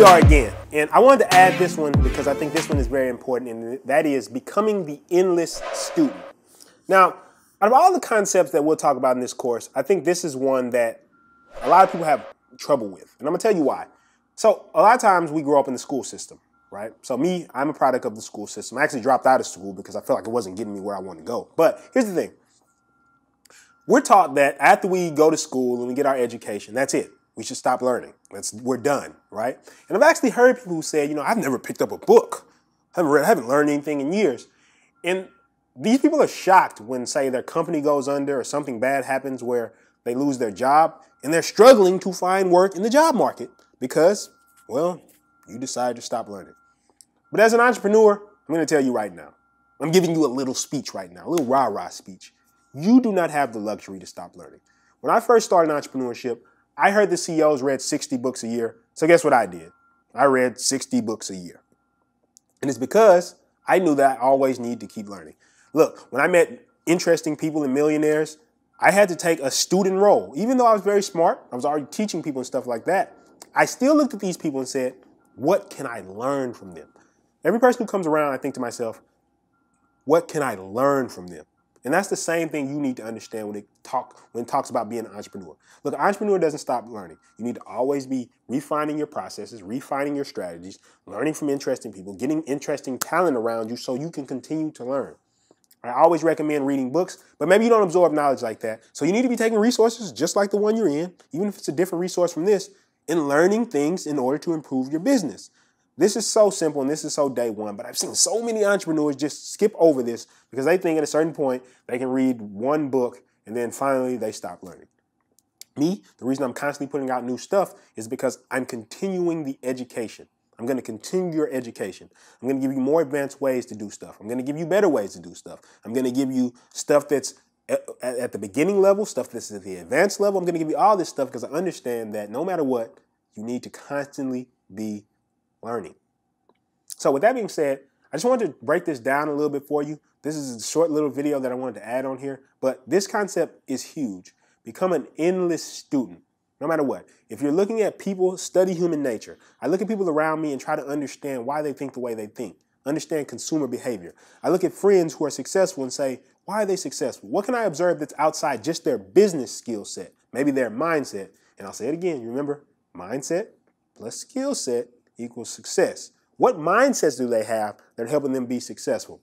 we are again. And I wanted to add this one because I think this one is very important, and that is becoming the endless student. Now, out of all the concepts that we'll talk about in this course, I think this is one that a lot of people have trouble with. And I'm gonna tell you why. So, a lot of times we grow up in the school system, right? So, me, I'm a product of the school system. I actually dropped out of school because I felt like it wasn't getting me where I wanted to go. But here's the thing we're taught that after we go to school and we get our education, that's it. We should stop learning. That's we're done, right? And I've actually heard people who say, you know, I've never picked up a book. I haven't read, I haven't learned anything in years. And these people are shocked when, say, their company goes under or something bad happens where they lose their job and they're struggling to find work in the job market because, well, you decided to stop learning. But as an entrepreneur, I'm going to tell you right now, I'm giving you a little speech right now, a little rah rah speech. You do not have the luxury to stop learning. When I first started entrepreneurship, I heard the CEOs read 60 books a year. So guess what I did? I read 60 books a year. And it's because I knew that I always need to keep learning. Look, when I met interesting people and millionaires, I had to take a student role. Even though I was very smart, I was already teaching people and stuff like that. I still looked at these people and said, what can I learn from them? Every person who comes around, I think to myself, what can I learn from them? And that's the same thing you need to understand when it talk when it talks about being an entrepreneur. Look, an entrepreneur doesn't stop learning. You need to always be refining your processes, refining your strategies, learning from interesting people, getting interesting talent around you so you can continue to learn. I always recommend reading books, but maybe you don't absorb knowledge like that. So you need to be taking resources just like the one you're in, even if it's a different resource from this, and learning things in order to improve your business. This is so simple and this is so day one, but I've seen so many entrepreneurs just skip over this because they think at a certain point they can read one book and then finally they stop learning. Me, the reason I'm constantly putting out new stuff is because I'm continuing the education. I'm going to continue your education. I'm going to give you more advanced ways to do stuff. I'm going to give you better ways to do stuff. I'm going to give you stuff that's at, the beginning level, stuff that's at the advanced level. I'm going to give you all this stuff because I understand that no matter what, you need to constantly be learning. So with that being said, I just wanted to break this down a little bit for you. This is a short little video that I wanted to add on here, but this concept is huge. Become an endless student, no matter what. If you're looking at people, study human nature. I look at people around me and try to understand why they think the way they think, understand consumer behavior. I look at friends who are successful and say, why are they successful? What can I observe that's outside just their business skill set, maybe their mindset? And I'll say it again, you remember, mindset plus skill set equals success. What mindsets do they have that are helping them be successful?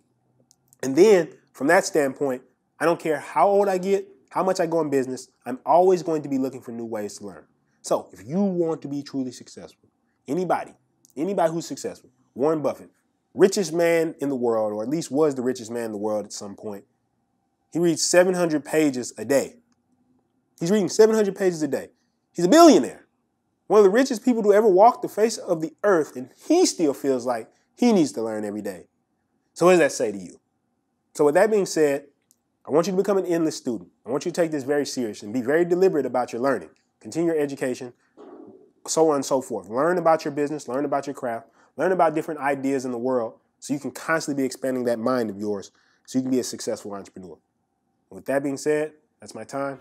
And then from that standpoint, I don't care how old I get, how much I go in business, I'm always going to be looking for new ways to learn. So if you want to be truly successful, anybody, anybody who's successful, Warren Buffett, richest man in the world, or at least was the richest man in the world at some point, he reads 700 pages a day. He's reading 700 pages a day. He's a billionaire one of the richest people to ever walk the face of the earth, and he still feels like he needs to learn every day. So, what does that say to you? So, with that being said, I want you to become an endless student. I want you to take this very serious and be very deliberate about your learning. Continue your education, so on and so forth. Learn about your business, learn about your craft, learn about different ideas in the world so you can constantly be expanding that mind of yours so you can be a successful entrepreneur. With that being said, that's my time.